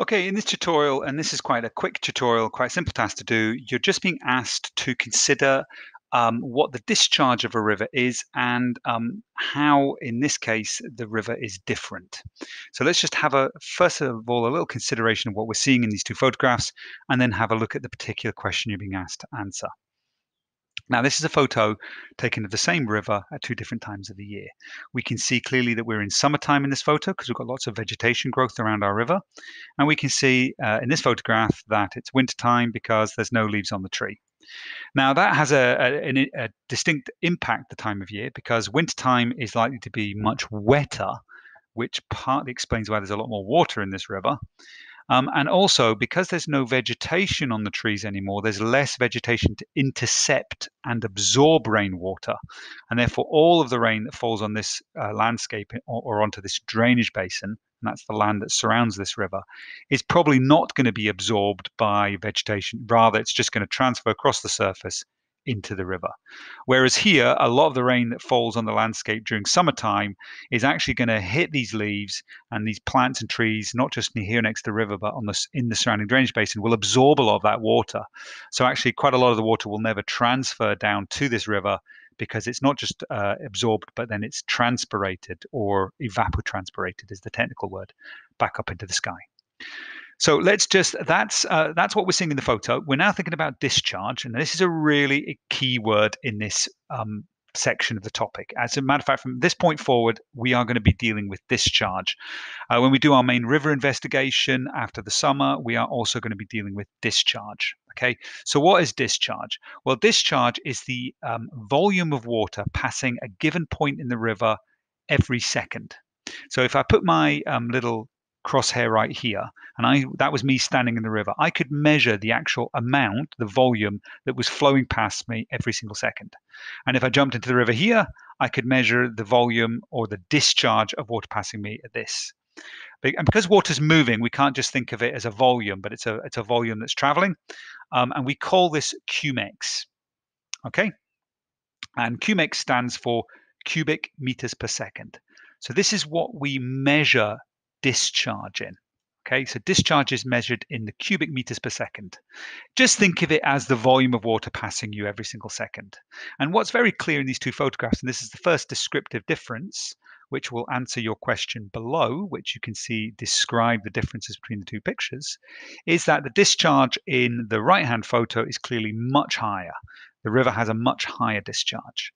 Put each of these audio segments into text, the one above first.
Okay, in this tutorial, and this is quite a quick tutorial, quite simple task to do, you're just being asked to consider um, what the discharge of a river is and um, how, in this case, the river is different. So let's just have a, first of all, a little consideration of what we're seeing in these two photographs, and then have a look at the particular question you're being asked to answer. Now, this is a photo taken of the same river at two different times of the year. We can see clearly that we're in summertime in this photo because we've got lots of vegetation growth around our river. And we can see uh, in this photograph that it's wintertime because there's no leaves on the tree. Now, that has a, a, a distinct impact the time of year because wintertime is likely to be much wetter, which partly explains why there's a lot more water in this river. Um, and also, because there's no vegetation on the trees anymore, there's less vegetation to intercept and absorb rainwater. And therefore, all of the rain that falls on this uh, landscape or, or onto this drainage basin, and that's the land that surrounds this river, is probably not going to be absorbed by vegetation. Rather, it's just going to transfer across the surface into the river. Whereas here, a lot of the rain that falls on the landscape during summertime is actually going to hit these leaves and these plants and trees, not just here next to the river, but on the in the surrounding drainage basin, will absorb a lot of that water. So actually, quite a lot of the water will never transfer down to this river because it's not just uh, absorbed, but then it's transpirated or evapotranspirated is the technical word back up into the sky. So let's just that's uh, that's what we're seeing in the photo. We're now thinking about discharge, and this is a really key word in this um, section of the topic. As a matter of fact, from this point forward, we are going to be dealing with discharge. Uh, when we do our main river investigation after the summer, we are also going to be dealing with discharge. Okay, so what is discharge? Well, discharge is the um, volume of water passing a given point in the river every second. So if I put my um, little crosshair right here and i that was me standing in the river. I could measure the actual amount the volume that was flowing past me every single second. And if i jumped into the river here i could measure the volume or the discharge of water passing me at this. And because water's moving we can't just think of it as a volume but it's a it's a volume that's traveling. Um, and we call this cumecs okay? And cumecs stands for cubic meters per second. So this is what we measure discharge in. Okay, so discharge is measured in the cubic meters per second. Just think of it as the volume of water passing you every single second. And what's very clear in these two photographs, and this is the first descriptive difference, which will answer your question below, which you can see describe the differences between the two pictures, is that the discharge in the right hand photo is clearly much higher. The river has a much higher discharge.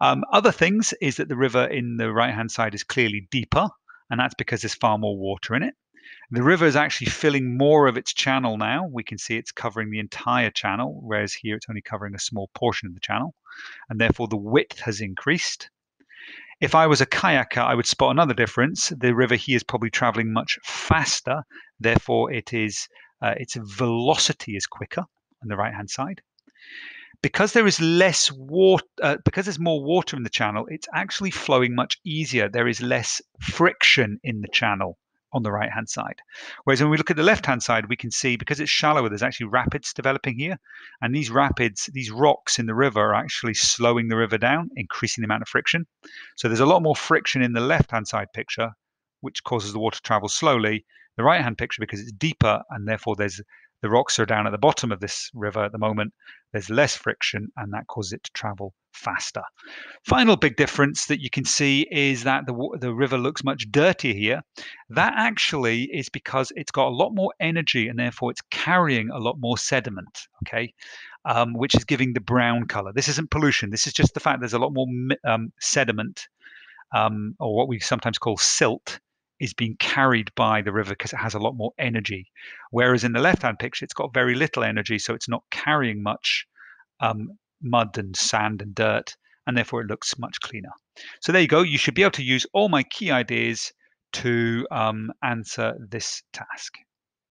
Um, other things is that the river in the right hand side is clearly deeper and that's because there's far more water in it. The river is actually filling more of its channel now. We can see it's covering the entire channel, whereas here it's only covering a small portion of the channel, and therefore the width has increased. If I was a kayaker, I would spot another difference. The river here is probably traveling much faster, therefore it is uh, its velocity is quicker on the right hand side because there is less water, uh, because there's more water in the channel, it's actually flowing much easier. There is less friction in the channel on the right hand side. Whereas when we look at the left hand side, we can see because it's shallower, there's actually rapids developing here. And these rapids, these rocks in the river are actually slowing the river down, increasing the amount of friction. So there's a lot more friction in the left hand side picture, which causes the water to travel slowly. The right hand picture, because it's deeper and therefore there's the rocks are down at the bottom of this river at the moment. There's less friction and that causes it to travel faster. Final big difference that you can see is that the, the river looks much dirtier here. That actually is because it's got a lot more energy and therefore it's carrying a lot more sediment, okay, um, which is giving the brown color. This isn't pollution. This is just the fact there's a lot more um, sediment um, or what we sometimes call silt is being carried by the river because it has a lot more energy. Whereas in the left hand picture, it's got very little energy, so it's not carrying much um, mud and sand and dirt, and therefore it looks much cleaner. So there you go. You should be able to use all my key ideas to um, answer this task.